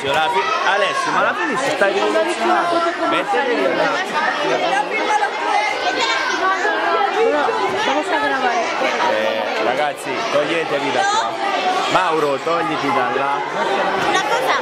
Lì si sta la Mettete si sta a gravare? eh, ragazzi, toglietevi da qua. Mauro, togliti da là. Una cosa,